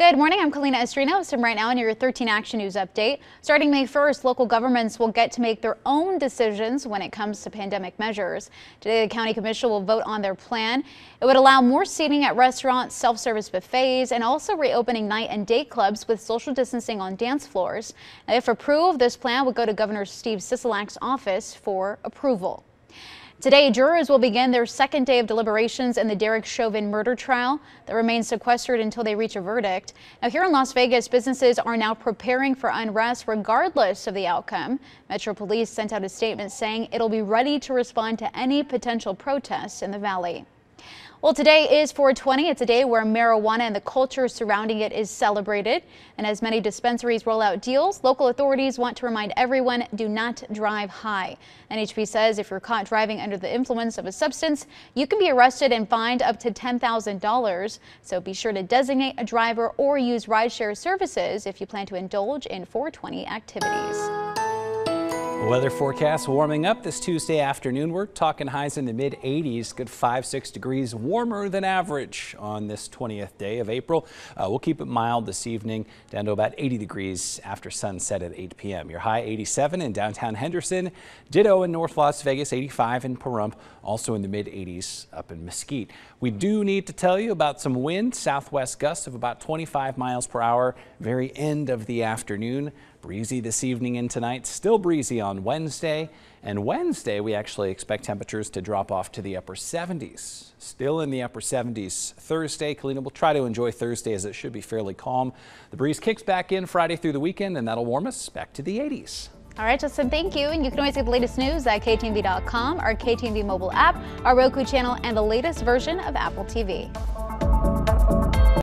Good morning. I'm Kalina Estrinos, and right now in your 13 Action News update. Starting May 1st, local governments will get to make their own decisions when it comes to pandemic measures. Today, the County Commission will vote on their plan. It would allow more seating at restaurants, self-service buffets, and also reopening night and day clubs with social distancing on dance floors. Now, if approved, this plan would go to Governor Steve Sisolak's office for approval. Today, jurors will begin their second day of deliberations in the Derek Chauvin murder trial that remains sequestered until they reach a verdict. Now, here in Las Vegas, businesses are now preparing for unrest regardless of the outcome. Metro Police sent out a statement saying it'll be ready to respond to any potential protests in the valley. Well, today is 420. It's a day where marijuana and the culture surrounding it is celebrated. And as many dispensaries roll out deals, local authorities want to remind everyone do not drive high. NHP says if you're caught driving under the influence of a substance, you can be arrested and fined up to $10,000. So be sure to designate a driver or use rideshare services if you plan to indulge in 420 activities. Weather forecast warming up this Tuesday afternoon. We're talking highs in the mid 80s, good 5 6 degrees warmer than average on this 20th day of April. Uh, we'll keep it mild this evening, down to about 80 degrees after sunset at 8 p.m. Your high 87 in downtown Henderson, ditto in North Las Vegas, 85 in Pahrump, also in the mid 80s up in Mesquite. We do need to tell you about some wind, southwest gusts of about 25 miles per hour, very end of the afternoon. Breezy this evening and tonight, still breezy on Wednesday. And Wednesday, we actually expect temperatures to drop off to the upper 70s. Still in the upper 70s Thursday. Kalina will try to enjoy Thursday as it should be fairly calm. The breeze kicks back in Friday through the weekend, and that'll warm us back to the 80s. All right, Justin, thank you. And you can always get the latest news at KTNV.com, our KTMV mobile app, our Roku channel, and the latest version of Apple TV.